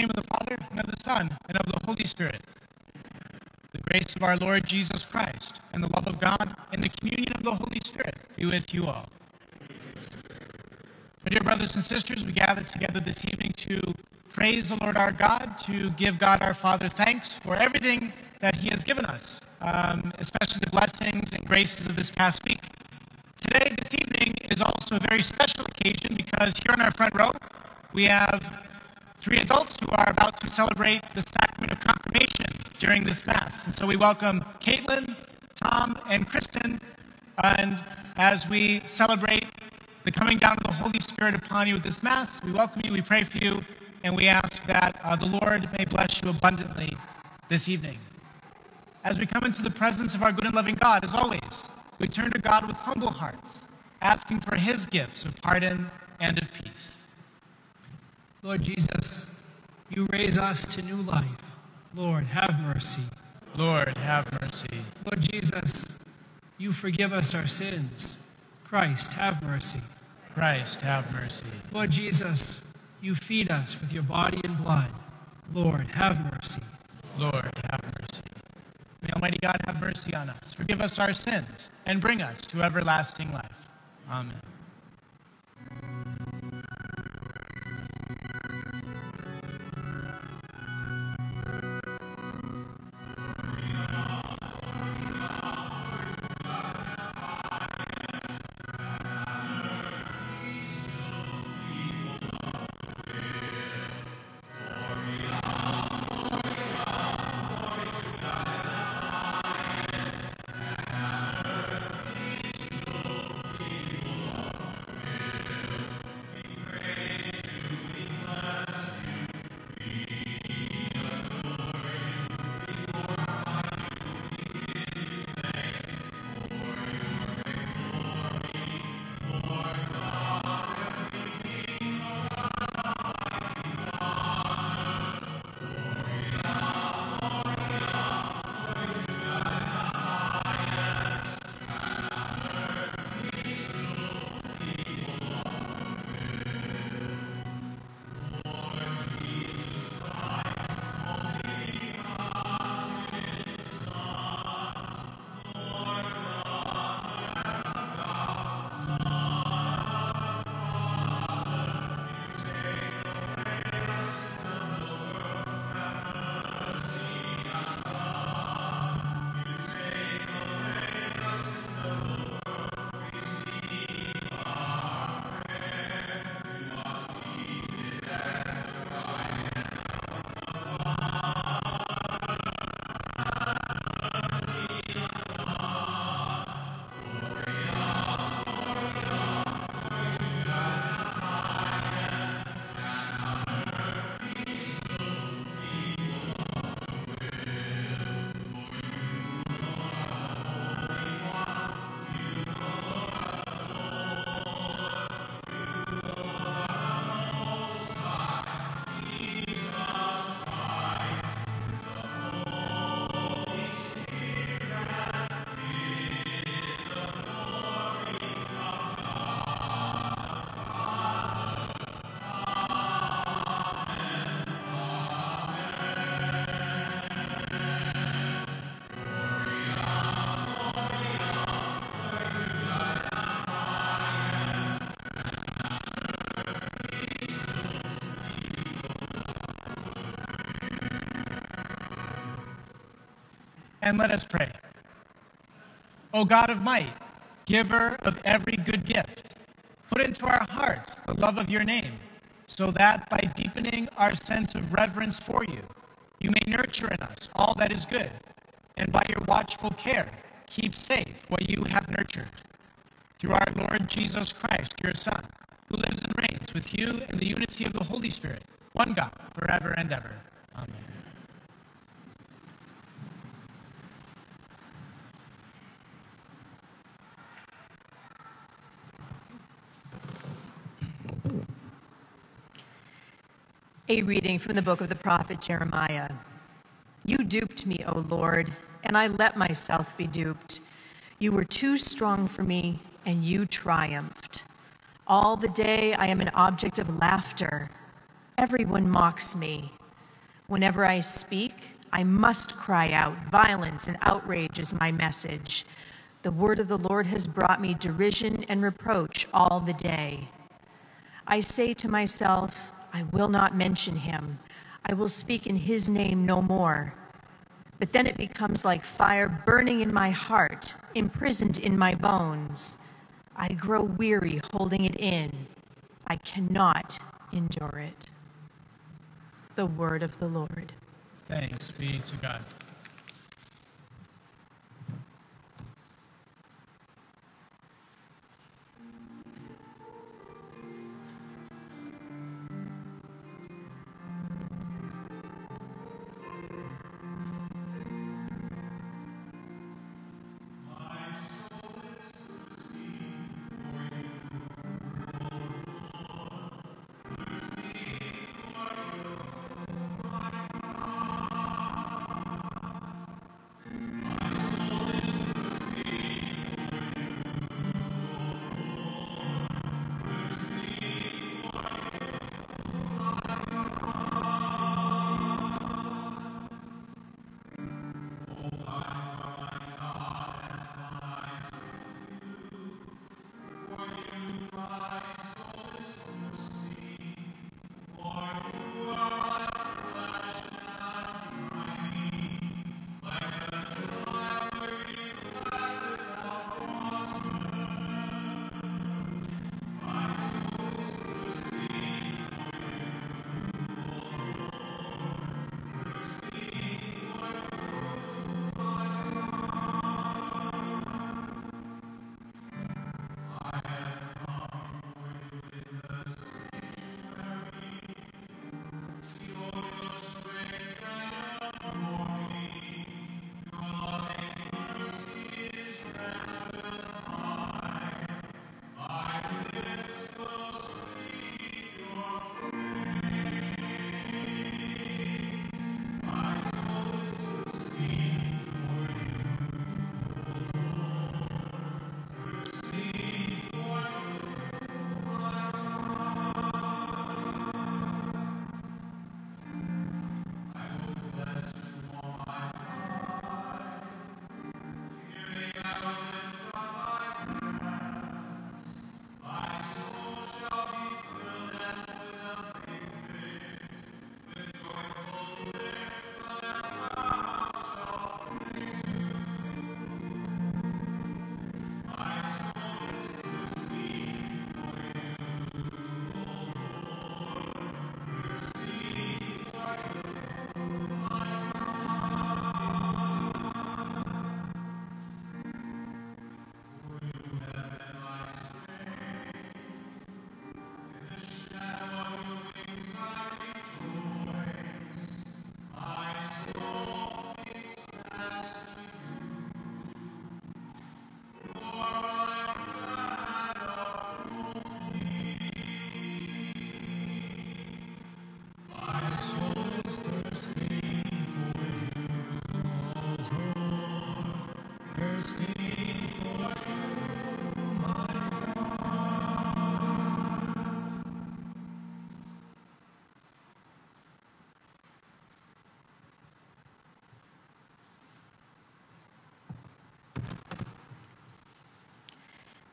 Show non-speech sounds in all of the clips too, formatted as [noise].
name of the Father, and of the Son, and of the Holy Spirit. The grace of our Lord Jesus Christ, and the love of God, and the communion of the Holy Spirit be with you all. My dear brothers and sisters, we gather together this evening to praise the Lord our God, to give God our Father thanks for everything that He has given us, um, especially the blessings and graces of this past week. Today, this evening, is also a very special occasion because here in our front row, we have three adults who are about to celebrate the sacrament of confirmation during this Mass. And so we welcome Caitlin, Tom, and Kristen. And as we celebrate the coming down of the Holy Spirit upon you at this Mass, we welcome you, we pray for you, and we ask that uh, the Lord may bless you abundantly this evening. As we come into the presence of our good and loving God, as always, we turn to God with humble hearts, asking for his gifts of pardon and of peace. Lord Jesus, you raise us to new life. Lord, have mercy. Lord, have mercy. Lord Jesus, you forgive us our sins. Christ, have mercy. Christ, have mercy. Lord Jesus, you feed us with your body and blood. Lord, have mercy. Lord, have mercy. May Almighty God have mercy on us, forgive us our sins, and bring us to everlasting life. Amen. And let us pray. O God of might, giver of every good gift, put into our hearts the love of your name, so that by deepening our sense of reverence for you, you may nurture in us all that is good, and by your watchful care, keep safe what you have nurtured. Through our Lord Jesus Christ, your Son, who lives and reigns with you in the unity of the Holy Spirit, one God, forever and ever. Amen. A reading from the book of the prophet Jeremiah. You duped me, O Lord, and I let myself be duped. You were too strong for me, and you triumphed. All the day I am an object of laughter. Everyone mocks me. Whenever I speak, I must cry out. Violence and outrage is my message. The word of the Lord has brought me derision and reproach all the day. I say to myself, I will not mention him. I will speak in his name no more. But then it becomes like fire burning in my heart, imprisoned in my bones. I grow weary holding it in. I cannot endure it. The word of the Lord. Thanks be to God.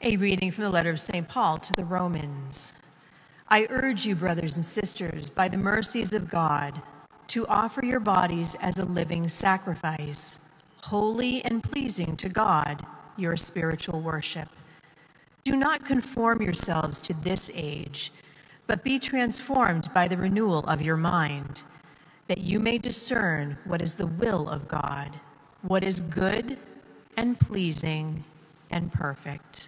A reading from the letter of St. Paul to the Romans. I urge you, brothers and sisters, by the mercies of God, to offer your bodies as a living sacrifice, holy and pleasing to God, your spiritual worship. Do not conform yourselves to this age, but be transformed by the renewal of your mind, that you may discern what is the will of God, what is good and pleasing and perfect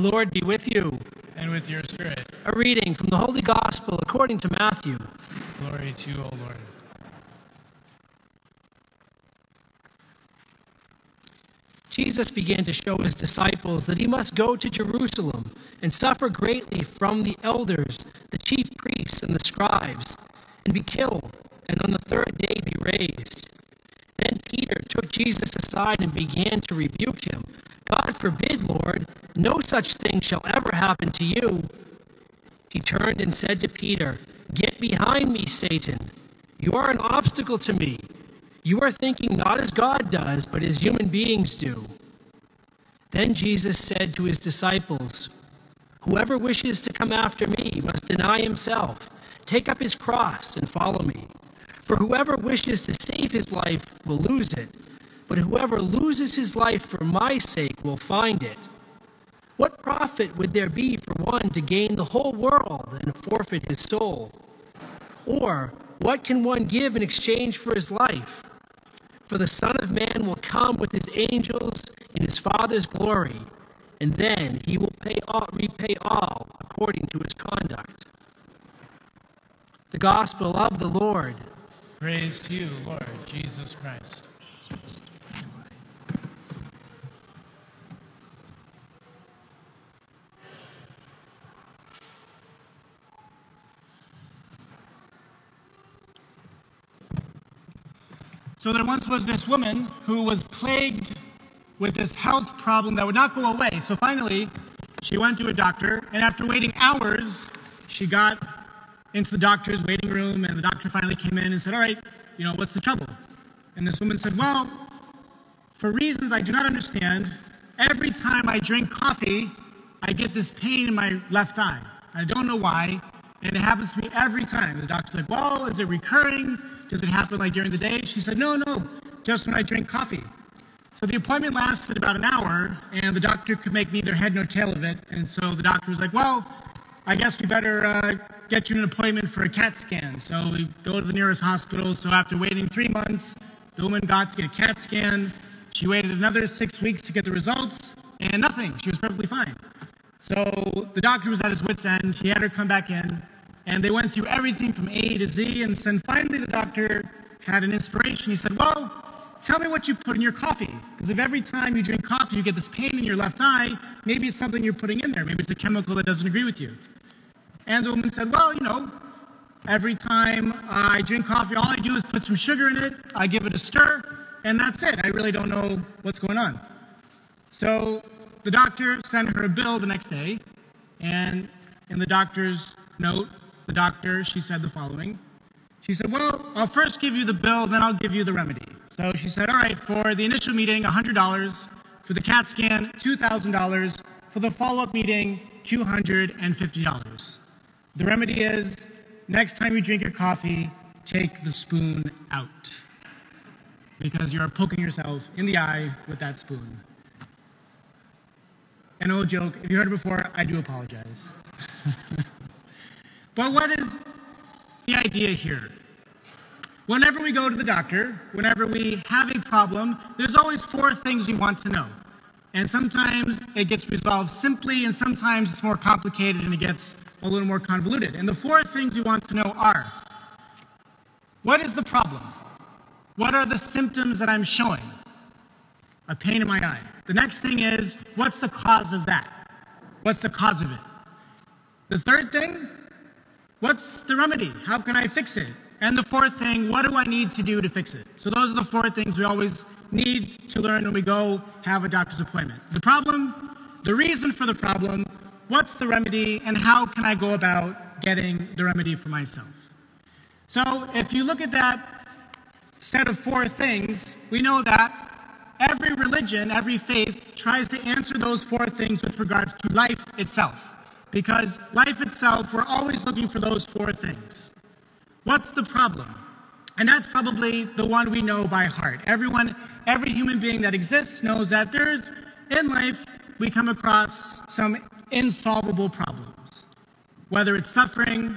The Lord be with you. And with your spirit. A reading from the Holy Gospel according to Matthew. Glory to you, O Lord. Jesus began to show his disciples that he must go to Jerusalem and suffer greatly from the elders, the chief priests, and the scribes, and be killed, and on the third day be raised. Then Peter took Jesus aside and began to rebuke him. God forbid, Lord, no such thing shall ever happen to you. He turned and said to Peter, Get behind me, Satan. You are an obstacle to me. You are thinking not as God does, but as human beings do. Then Jesus said to his disciples, Whoever wishes to come after me must deny himself, take up his cross, and follow me. For whoever wishes to save his life will lose it, but whoever loses his life for my sake will find it. What profit would there be for one to gain the whole world and forfeit his soul? Or what can one give in exchange for his life? For the Son of Man will come with his angels in his Father's glory, and then he will pay all, repay all according to his conduct. The Gospel of the Lord. Praise to you, Lord Jesus Christ. So there once was this woman who was plagued with this health problem that would not go away. So finally, she went to a doctor, and after waiting hours, she got into the doctor's waiting room, and the doctor finally came in and said, All right, you know, what's the trouble? And this woman said, Well, for reasons I do not understand, every time I drink coffee, I get this pain in my left eye. I don't know why, and it happens to me every time. The doctor's like, Well, is it recurring? Does it happen like during the day? She said, No, no, just when I drink coffee. So the appointment lasted about an hour, and the doctor could make neither head nor tail of it. And so the doctor was like, Well, I guess we better uh, get you an appointment for a CAT scan. So we go to the nearest hospital. So after waiting three months, the woman got to get a CAT scan. She waited another six weeks to get the results, and nothing. She was perfectly fine. So the doctor was at his wits' end. He had her come back in, and they went through everything from A to Z. And then finally, the doctor had an inspiration. He said, Well, tell me what you put in your coffee. Because if every time you drink coffee, you get this pain in your left eye, maybe it's something you're putting in there. Maybe it's a chemical that doesn't agree with you. And the woman said, Well, you know, every time I drink coffee, all I do is put some sugar in it, I give it a stir, and that's it. I really don't know what's going on. So the doctor sent her a bill the next day, and in the doctor's note, the doctor, she said the following. She said, Well, I'll first give you the bill, then I'll give you the remedy. So she said, All right, for the initial meeting, $100. For the CAT scan, $2,000. For the follow up meeting, $250. The remedy is next time you drink your coffee, take the spoon out. Because you're poking yourself in the eye with that spoon. An old joke. If you heard it before, I do apologize. [laughs] but what is the idea here? Whenever we go to the doctor, whenever we have a problem, there's always four things we want to know. And sometimes it gets resolved simply, and sometimes it's more complicated and it gets a little more convoluted. And the four things we want to know are what is the problem? What are the symptoms that I'm showing? A pain in my eye. The next thing is what's the cause of that? What's the cause of it? The third thing, what's the remedy? How can I fix it? And the fourth thing, what do I need to do to fix it? So those are the four things we always need to learn when we go have a doctor's appointment. The problem, the reason for the problem, what's the remedy, and how can I go about getting the remedy for myself? So if you look at that set of four things, we know that every religion, every faith tries to answer those four things with regards to life itself. Because life itself, we're always looking for those four things. What's the problem? And that's probably the one we know by heart. Everyone, every human being that exists knows that there's, in life, we come across some insolvable problems. Whether it's suffering,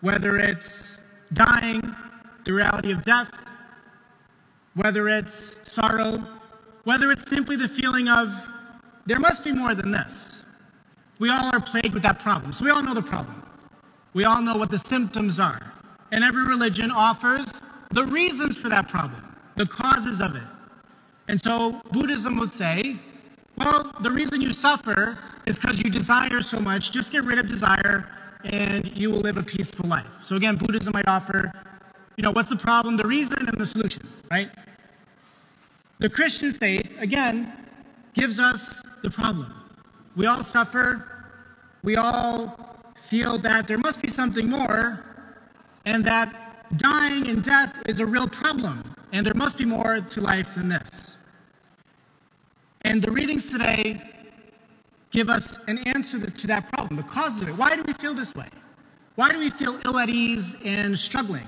whether it's dying, the reality of death, whether it's sorrow, whether it's simply the feeling of, there must be more than this. We all are plagued with that problem. So we all know the problem. We all know what the symptoms are. And every religion offers the reasons for that problem, the causes of it. And so Buddhism would say, well, the reason you suffer is because you desire so much. Just get rid of desire and you will live a peaceful life. So again, Buddhism might offer, you know, what's the problem, the reason, and the solution, right? The Christian faith, again, gives us the problem. We all suffer. We all feel that there must be something more, and that dying and death is a real problem, and there must be more to life than this. And the readings today give us an answer to that problem, the cause of it. Why do we feel this way? Why do we feel ill at ease and struggling?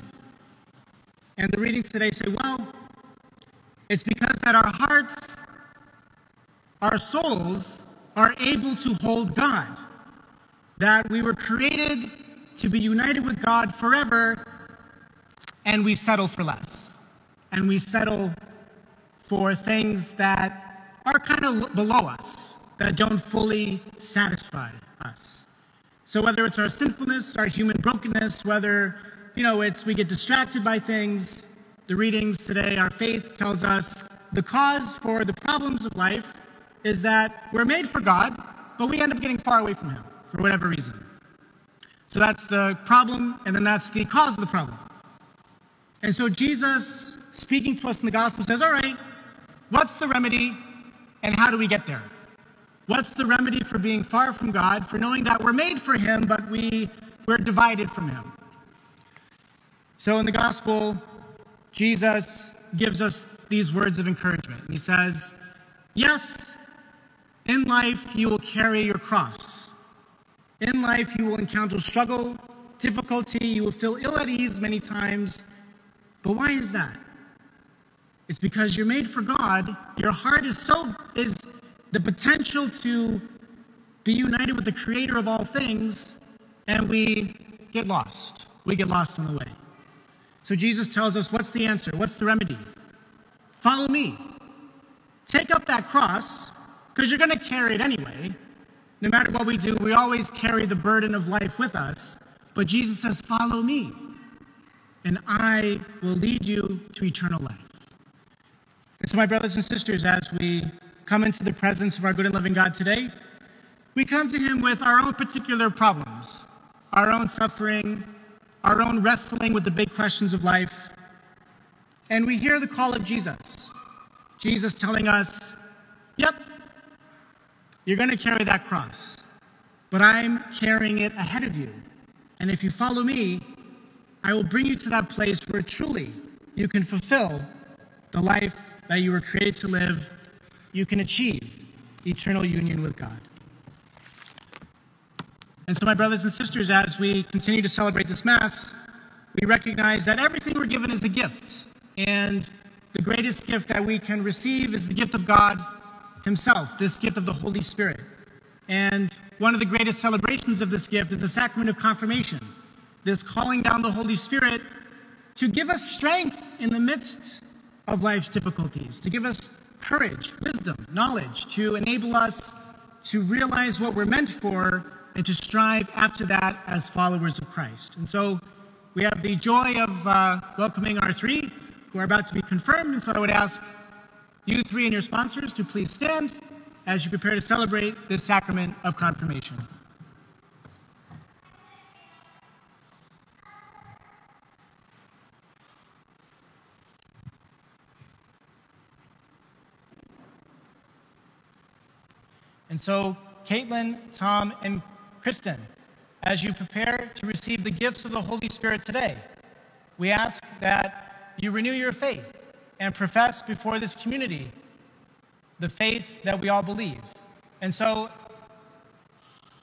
And the readings today say, well, it's because that our hearts, our souls, are able to hold God. That we were created to be united with God forever, and we settle for less. And we settle for things that are kind of below us, that don't fully satisfy us. So whether it's our sinfulness, our human brokenness, whether, you know, it's we get distracted by things, the readings today, our faith tells us the cause for the problems of life is that we're made for God, but we end up getting far away from Him for whatever reason. So that's the problem, and then that's the cause of the problem. And so Jesus, speaking to us in the gospel, says, All right, what's the remedy? And how do we get there? What's the remedy for being far from God, for knowing that we're made for Him, but we, we're divided from Him? So in the gospel, Jesus gives us these words of encouragement. He says, Yes, in life you will carry your cross. In life you will encounter struggle, difficulty, you will feel ill at ease many times. But why is that? It's because you're made for God. Your heart is so is the potential to be united with the creator of all things, and we get lost. We get lost on the way. So Jesus tells us what's the answer? What's the remedy? Follow me. Take up that cross, because you're going to carry it anyway. No matter what we do, we always carry the burden of life with us. But Jesus says, Follow me, and I will lead you to eternal life. And so, my brothers and sisters, as we come into the presence of our good and loving God today, we come to Him with our own particular problems, our own suffering, our own wrestling with the big questions of life. And we hear the call of Jesus. Jesus telling us, Yep, you're going to carry that cross, but I'm carrying it ahead of you. And if you follow me, I will bring you to that place where truly you can fulfill the life that you were created to live, you can achieve eternal union with God. And so, my brothers and sisters, as we continue to celebrate this Mass, we recognize that everything we're given is a gift. And the greatest gift that we can receive is the gift of God Himself, this gift of the Holy Spirit. And one of the greatest celebrations of this gift is the sacrament of confirmation, this calling down the Holy Spirit to give us strength in the midst of life's difficulties, to give us courage, wisdom, knowledge, to enable us to realize what we're meant for and to strive after that as followers of Christ. And so we have the joy of uh, welcoming our three who are about to be confirmed. And so I would ask you three and your sponsors to please stand as you prepare to celebrate this sacrament of confirmation. And so, Caitlin, Tom, and Kristen, as you prepare to receive the gifts of the Holy Spirit today, we ask that you renew your faith and profess before this community the faith that we all believe. And so,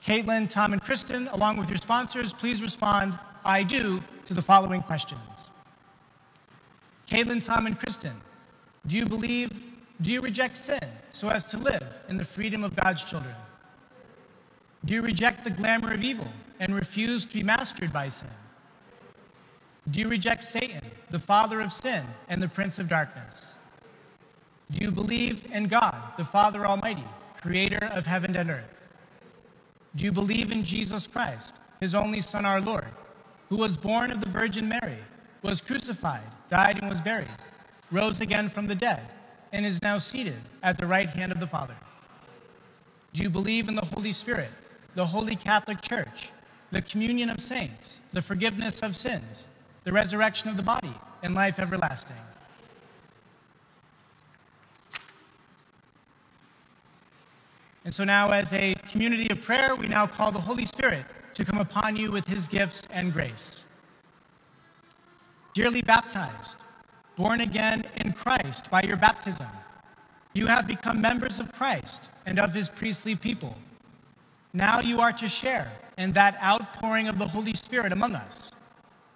Caitlin, Tom, and Kristen, along with your sponsors, please respond, I do, to the following questions. Caitlin, Tom, and Kristen, do you believe do you reject sin so as to live in the freedom of God's children? Do you reject the glamour of evil and refuse to be mastered by sin? Do you reject Satan, the father of sin and the prince of darkness? Do you believe in God, the Father Almighty, creator of heaven and earth? Do you believe in Jesus Christ, his only Son, our Lord, who was born of the Virgin Mary, was crucified, died, and was buried, rose again from the dead, and is now seated at the right hand of the Father? Do you believe in the Holy Spirit, the Holy Catholic Church, the communion of saints, the forgiveness of sins, the resurrection of the body, and life everlasting? And so now, as a community of prayer, we now call the Holy Spirit to come upon you with his gifts and grace. Dearly baptized, born again in Christ by your baptism, you have become members of Christ and of his priestly people. Now you are to share in that outpouring of the Holy Spirit among us,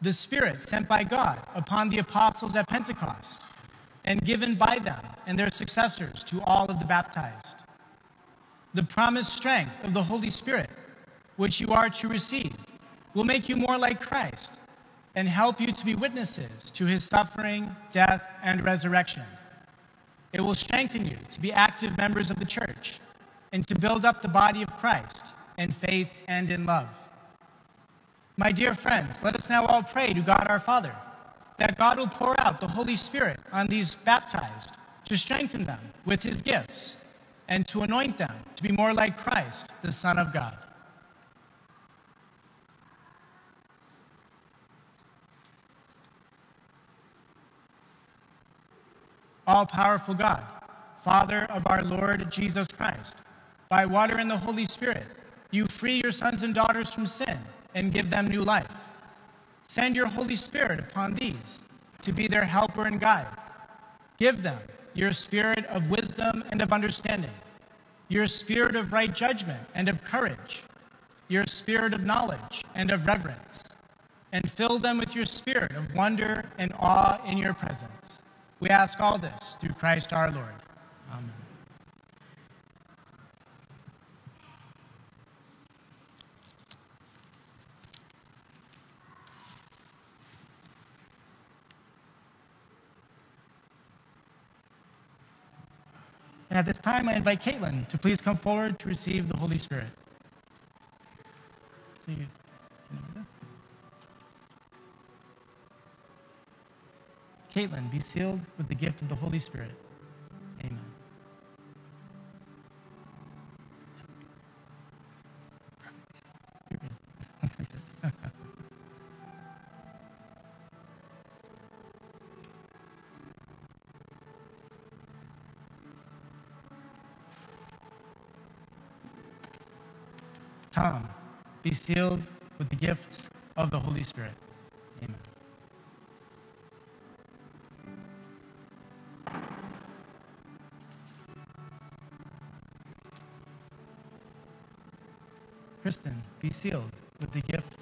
the Spirit sent by God upon the apostles at Pentecost and given by them and their successors to all of the baptized the promised strength of the Holy Spirit, which you are to receive, will make you more like Christ and help you to be witnesses to his suffering, death, and resurrection. It will strengthen you to be active members of the church and to build up the body of Christ in faith and in love. My dear friends, let us now all pray to God our Father that God will pour out the Holy Spirit on these baptized to strengthen them with his gifts and to anoint them to be more like Christ, the Son of God. All powerful God, Father of our Lord Jesus Christ, by water and the Holy Spirit, you free your sons and daughters from sin and give them new life. Send your Holy Spirit upon these to be their helper and guide. Give them your spirit of wisdom and of understanding, your spirit of right judgment and of courage, your spirit of knowledge and of reverence, and fill them with your spirit of wonder and awe in your presence. We ask all this through Christ our Lord. Amen. And at this time, I invite Caitlin to please come forward to receive the Holy Spirit. Caitlin, be sealed with the gift of the Holy Spirit. Amen. You're good. Tom, be sealed with the gift of the Holy Spirit. Amen. Kristen, be sealed with the gift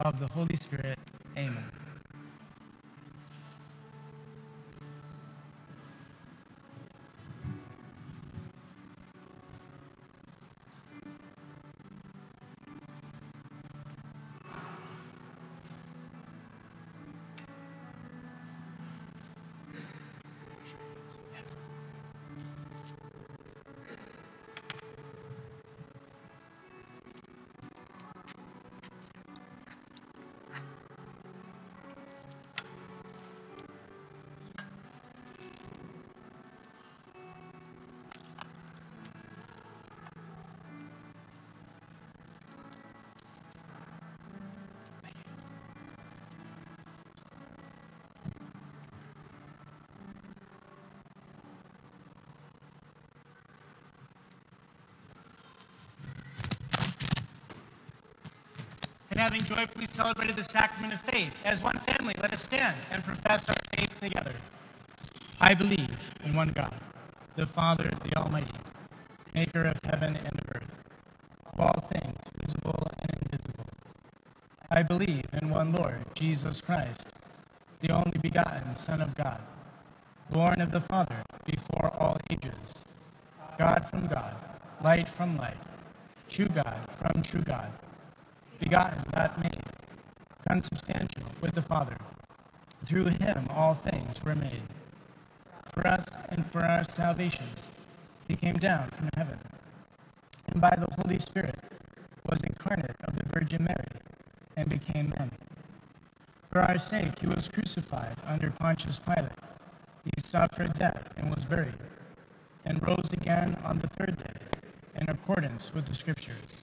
of the Holy Spirit. Having joyfully celebrated the sacrament of faith, as one family, let us stand and profess our faith together. I believe in one God, the Father, the Almighty, maker of heaven and earth, of all things visible and invisible. I believe in one Lord, Jesus Christ, the only begotten Son of God, born of the Father before all ages, God from God, light from light, true God from true God begotten, not made, consubstantial with the Father. Through him all things were made. For us and for our salvation, he came down from heaven, and by the Holy Spirit was incarnate of the Virgin Mary and became man. For our sake he was crucified under Pontius Pilate. He suffered death and was buried, and rose again on the third day, in accordance with the Scriptures.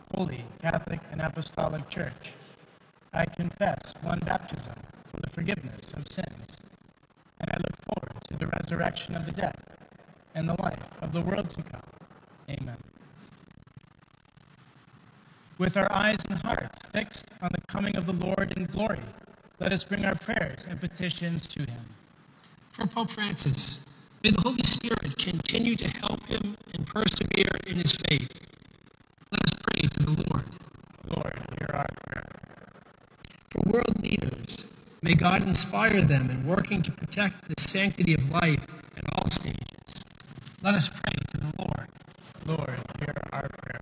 holy, Catholic, and Apostolic Church. I confess one baptism for the forgiveness of sins, and I look forward to the resurrection of the dead and the life of the world to come. Amen. With our eyes and hearts fixed on the coming of the Lord in glory, let us bring our prayers and petitions to him. For Pope Francis, may the Holy Spirit continue to help him and persevere in his faith. Let us pray to the Lord. Lord, hear our prayer. For world leaders, may God inspire them in working to protect the sanctity of life at all stages. Let us pray to the Lord. Lord, hear our prayer.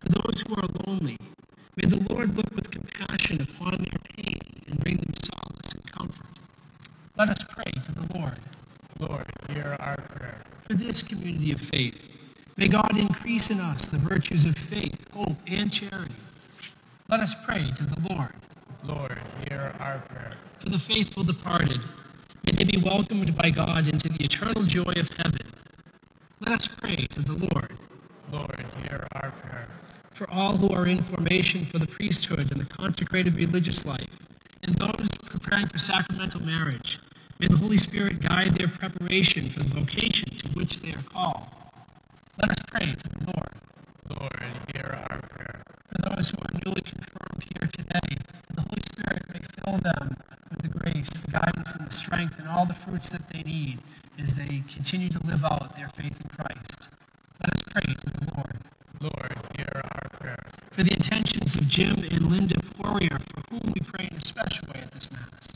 For those who are lonely, may the Lord look with compassion upon their pain and bring them solace and comfort. Let us pray to the Lord. Lord, hear our prayer. For this community of faith, may God increase in us the virtues of faith, hope, and charity. Let us pray to the Lord hear our prayer. For the faithful departed, may they be welcomed by God into the eternal joy of heaven. Let us pray to the Lord. Lord, hear our prayer. For all who are in formation for the priesthood and the consecrated religious life, and those preparing for sacramental marriage, may the Holy Spirit guide their preparation for the vocation to which they are called. Let us pray to the Lord. Lord, hear our prayer. For those who are newly confirmed here today, the Holy Spirit may fill them the grace, the guidance, and the strength, and all the fruits that they need as they continue to live out their faith in Christ. Let us pray to the Lord. Lord, hear our prayer. For the intentions of Jim and Linda Poirier, for whom we pray in a special way at this Mass.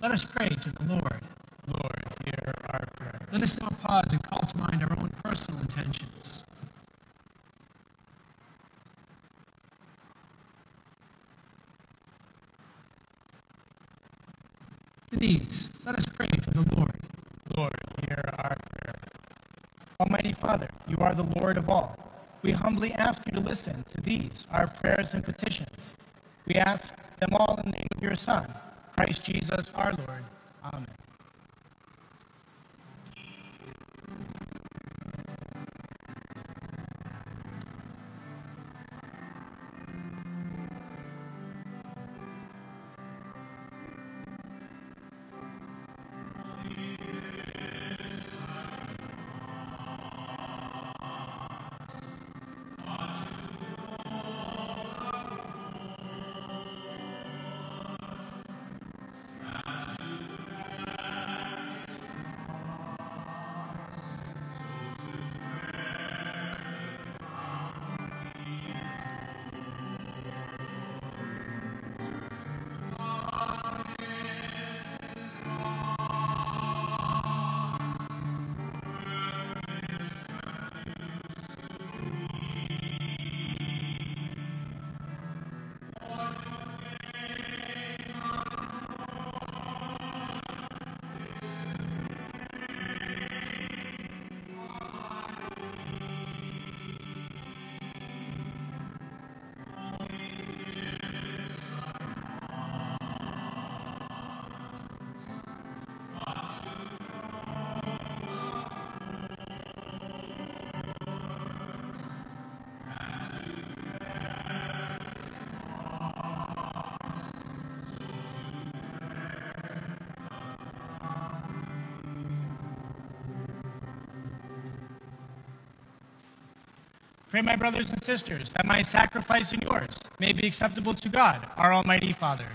Let us pray to the Lord. Lord, hear our prayer. Let us now pause and call to mind our own personal intentions. These, let us pray to the Lord. Lord, hear our prayer. Almighty Father, you are the Lord of all. We humbly ask you to listen to these, our prayers and petitions. We ask them all in the name of your Son, Christ Jesus our Lord. Amen. Pray, my brothers and sisters, that my sacrifice and yours may be acceptable to God, our Almighty Father.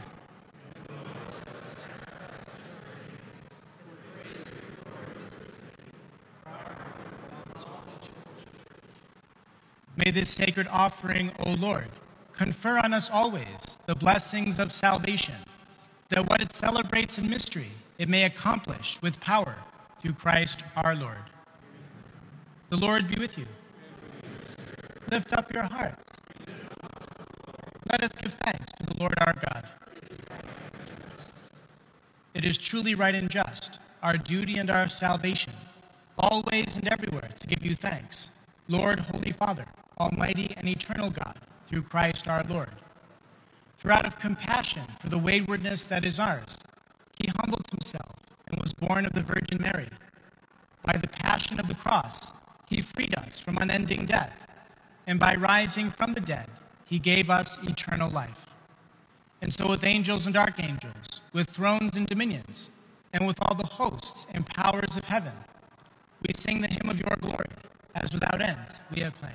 May this sacred offering, O Lord, confer on us always the blessings of salvation, that what it celebrates in mystery it may accomplish with power through Christ our Lord. The Lord be with you. Lift up your hearts. Let us give thanks to the Lord our God. It is truly right and just, our duty and our salvation, always and everywhere to give you thanks, Lord, Holy Father, Almighty and eternal God, through Christ our Lord. For out of compassion for the waywardness that is ours, he humbled himself and was born of the Virgin Mary. By the passion of the cross, he freed us from unending death, and by rising from the dead, he gave us eternal life. And so, with angels and archangels, with thrones and dominions, and with all the hosts and powers of heaven, we sing the hymn of your glory, as without end we acclaim.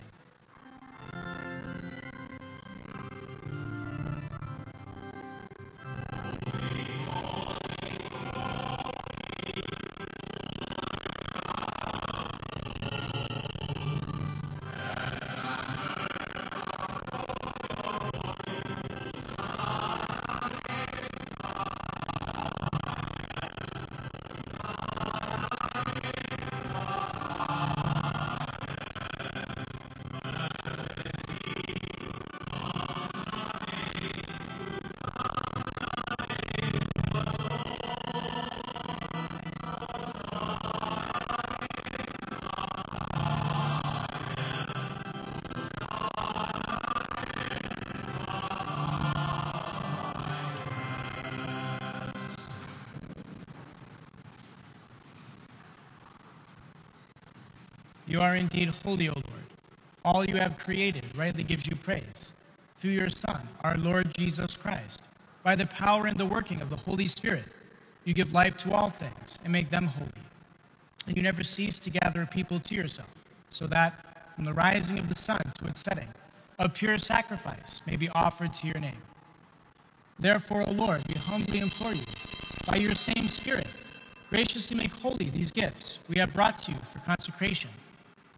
You are indeed holy, O Lord. All you have created rightly gives you praise. Through your Son, our Lord Jesus Christ, by the power and the working of the Holy Spirit, you give life to all things and make them holy. And you never cease to gather people to yourself, so that from the rising of the sun to its setting, a pure sacrifice may be offered to your name. Therefore, O Lord, we humbly implore you, by your same Spirit, graciously make holy these gifts we have brought to you for consecration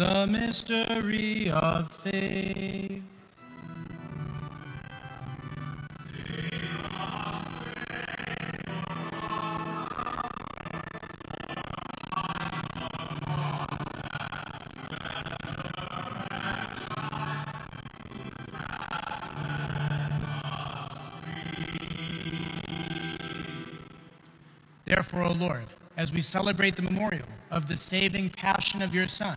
The mystery of faith. Therefore, O Lord, as we celebrate the memorial of the saving passion of your Son,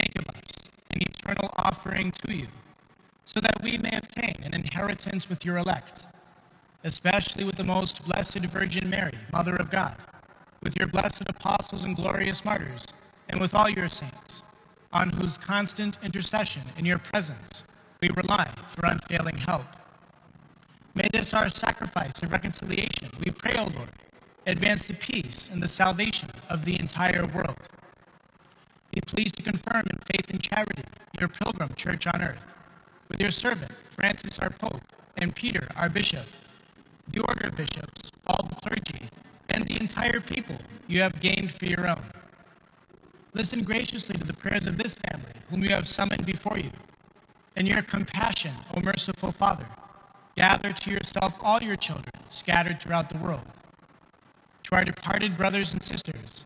an eternal offering to you, so that we may obtain an inheritance with your elect, especially with the most blessed Virgin Mary, Mother of God, with your blessed apostles and glorious martyrs, and with all your saints, on whose constant intercession in your presence we rely for unfailing help. May this our sacrifice of reconciliation, we pray, O Lord, advance the peace and the salvation of the entire world. Be pleased to confirm in faith and charity your pilgrim church on earth, with your servant, Francis our Pope, and Peter our Bishop, the order of bishops, all the clergy, and the entire people you have gained for your own. Listen graciously to the prayers of this family, whom you have summoned before you. In your compassion, O merciful Father, gather to yourself all your children scattered throughout the world. To our departed brothers and sisters,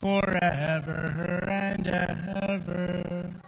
forever and ever.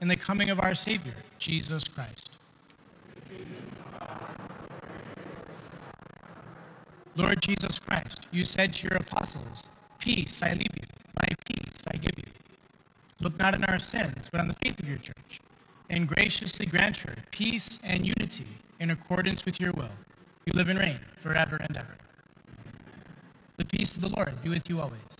in the coming of our Savior, Jesus Christ. Lord Jesus Christ, you said to your apostles, Peace I leave you, my peace I give you. Look not on our sins, but on the faith of your church and graciously grant her peace and unity in accordance with your will. You live and reign forever and ever. The peace of the Lord be with you always.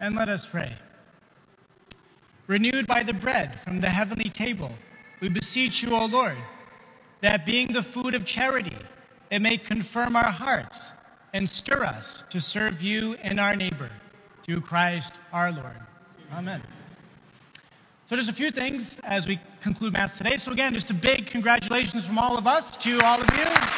And let us pray. Renewed by the bread from the heavenly table, we beseech you, O Lord, that being the food of charity, it may confirm our hearts and stir us to serve you and our neighbor. Through Christ our Lord. Amen. So, just a few things as we conclude Mass today. So, again, just a big congratulations from all of us to all of you.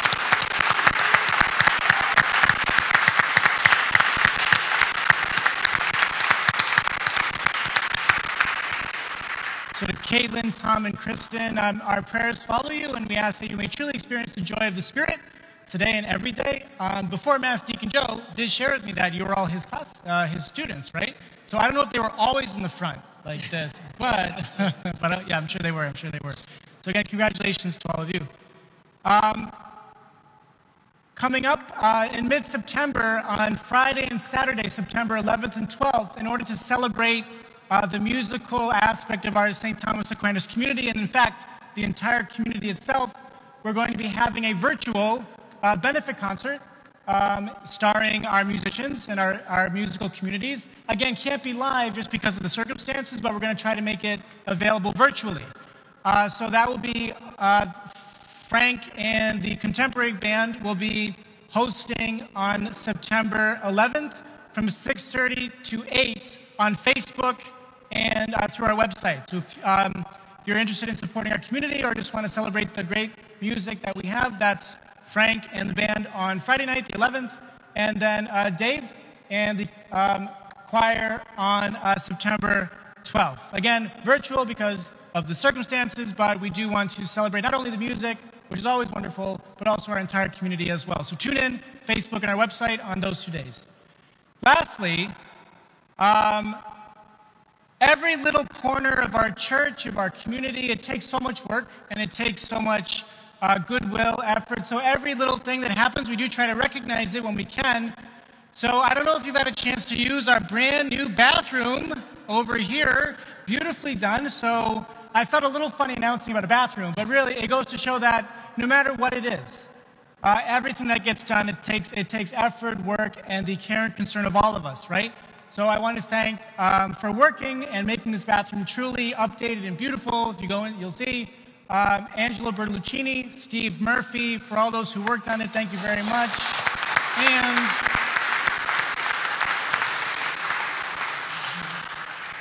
Caitlin, Tom, and Kristen, um, our prayers follow you, and we ask that you may truly experience the joy of the Spirit today and every day. Um, before Mass, Deacon Joe did share with me that you were all his class, uh, his students, right? So I don't know if they were always in the front like this, [laughs] but [laughs] but uh, yeah, I'm sure they were. I'm sure they were. So again, congratulations to all of you. Um, coming up uh, in mid-September on Friday and Saturday, September 11th and 12th, in order to celebrate uh, the musical aspect of our St. Thomas Aquinas community, and in fact, the entire community itself, we're going to be having a virtual uh, benefit concert um, starring our musicians and our, our musical communities. Again, can't be live just because of the circumstances, but we're going to try to make it available virtually. Uh, so that will be uh, Frank and the contemporary band will be hosting on September 11th from 6:30 to 8 on Facebook and uh, through our website. So if, um, if you're interested in supporting our community or just want to celebrate the great music that we have, that's Frank and the band on Friday night, the 11th, and then uh, Dave and the um, choir on uh, September 12th. Again, virtual because of the circumstances, but we do want to celebrate not only the music, which is always wonderful, but also our entire community as well. So tune in, Facebook, and our website on those two days. Lastly, um, every little corner of our church, of our community, it takes so much work and it takes so much uh, goodwill, effort. So every little thing that happens, we do try to recognize it when we can. So I don't know if you've had a chance to use our brand new bathroom over here. Beautifully done. So I felt a little funny announcing about a bathroom, but really it goes to show that no matter what it is, uh, everything that gets done, it takes, it takes effort, work, and the care and concern of all of us, right? So I want to thank um, for working and making this bathroom truly updated and beautiful. If you go in, you'll see um, Angelo Bertoluccini, Steve Murphy, for all those who worked on it, thank you very much. And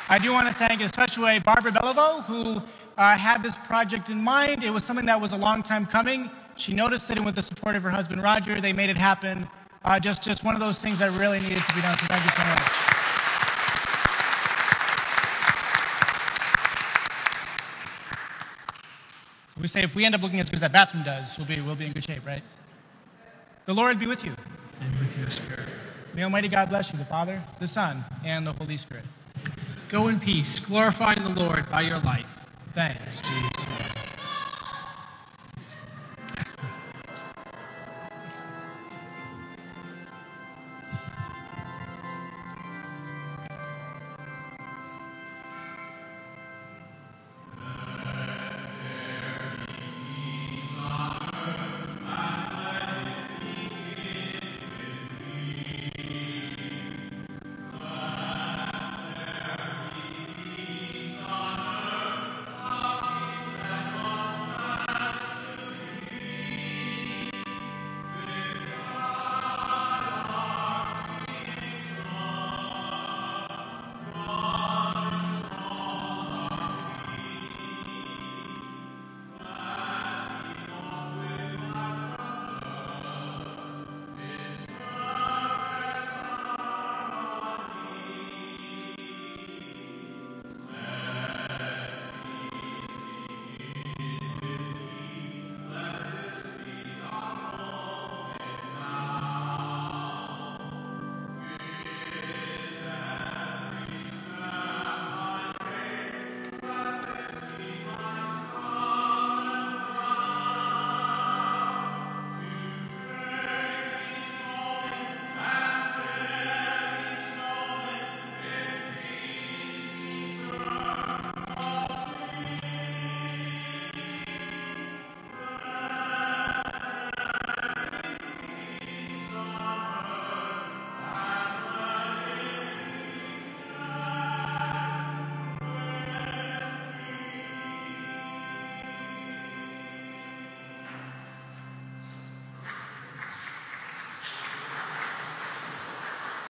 I do want to thank in a special way Barbara Beliveau, who uh, had this project in mind. It was something that was a long time coming. She noticed it, and with the support of her husband Roger, they made it happen. Uh, just, just one of those things that really needed to be done. So thank you so much. We say if we end up looking as good as that bathroom does, we'll be, we'll be in good shape, right? The Lord be with you. And with your spirit. May Almighty God bless you, the Father, the Son, and the Holy Spirit. Go in peace, glorifying the Lord by your life. Thanks be to God.